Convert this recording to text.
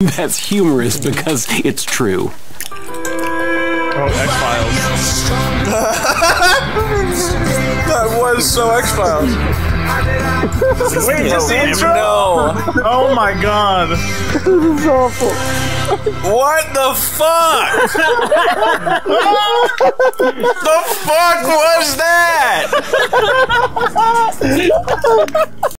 That's humorous because it's true. Oh, X Files. that was so X Files. Wait, this the intro? No. Oh my god. This is awful. What the fuck? the fuck was that?